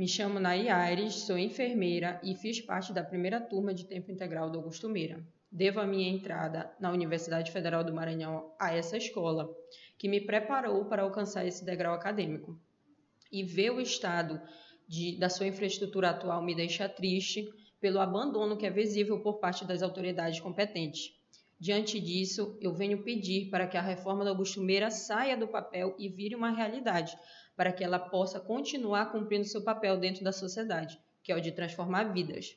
Me chamo Nay Aires, sou enfermeira e fiz parte da primeira turma de tempo integral do Augusto Meira. Devo a minha entrada na Universidade Federal do Maranhão a essa escola, que me preparou para alcançar esse degrau acadêmico. E ver o estado de, da sua infraestrutura atual me deixa triste pelo abandono que é visível por parte das autoridades competentes. Diante disso, eu venho pedir para que a reforma da Augusto Meira saia do papel e vire uma realidade, para que ela possa continuar cumprindo seu papel dentro da sociedade, que é o de transformar vidas.